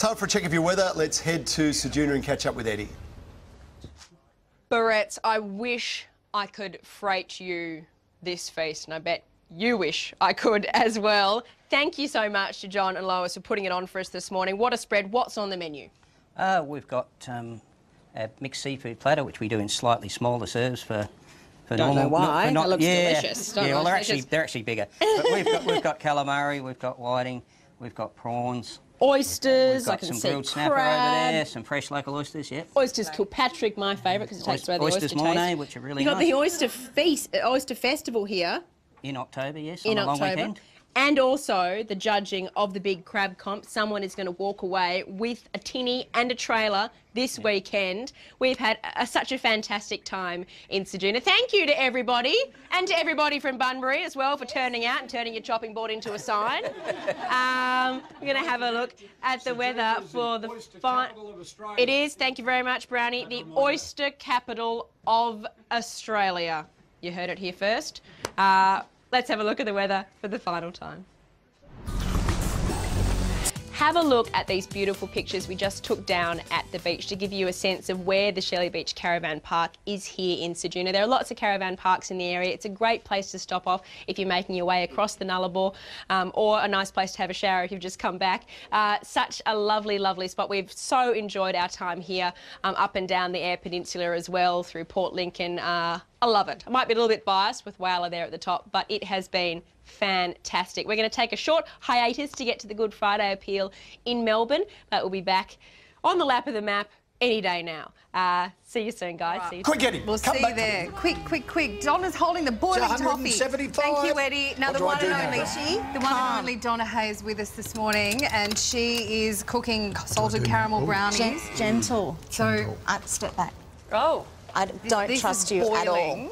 Time for a check of your weather. Let's head to Ceduna and catch up with Eddie. Barrettes, I wish I could freight you this feast, and I bet you wish I could as well. Thank you so much to John and Lois for putting it on for us this morning. What a spread. What's on the menu? Uh, we've got um, a mixed seafood platter, which we do in slightly smaller serves for. For Don't know normal, why. for That looks yeah, delicious. Don't yeah, well, they're it's actually they're actually bigger. But we've got we've got calamari, we've got whiting, we've got prawns, Oysters, I got can some see grilled snapper crab. over there, some fresh local oysters. Yep. Oysters Kilpatrick, my favourite, because it takes away the oyster Oysters. Mornay, which are really You've got nice. the Oyster Feast, uh, Oyster Festival here In October, yes, in on a long October. And also the judging of the big crab comp. Someone is going to walk away with a tinny and a trailer this weekend. We've had a, such a fantastic time in Ceduna. Thank you to everybody and to everybody from Bunbury as well for turning out and turning your chopping board into a sign. um, we're going to have a look at the weather for the fine. It is. Thank you very much, Brownie. The oyster capital of Australia. You heard it here first. Uh, let's have a look at the weather for the final time. Have a look at these beautiful pictures we just took down at the beach to give you a sense of where the Shelly Beach Caravan Park is here in Ceduna. There are lots of caravan parks in the area. It's a great place to stop off if you're making your way across the Nullarbor um, or a nice place to have a shower if you've just come back. Uh, such a lovely, lovely spot. We've so enjoyed our time here um, up and down the Eyre Peninsula as well through Port Lincoln. Uh, I love it. I might be a little bit biased with Whyalla there at the top, but it has been fantastic. We're going to take a short hiatus to get to the Good Friday appeal in Melbourne, but we'll be back on the lap of the map any day now. Uh, see you soon, guys. See you Quick, Eddie. We'll come see back. you there. Quick, quick, quick. Donna's holding the boiling It's toffee. Thank you, Eddie. Now, What the one do and now, only, Beth? the one and only Donna Hayes with us this morning, and she is cooking salted caramel brownies. Gen- gentle. So I step back. Oh. I don't this trust you at all.